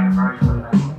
like a virtual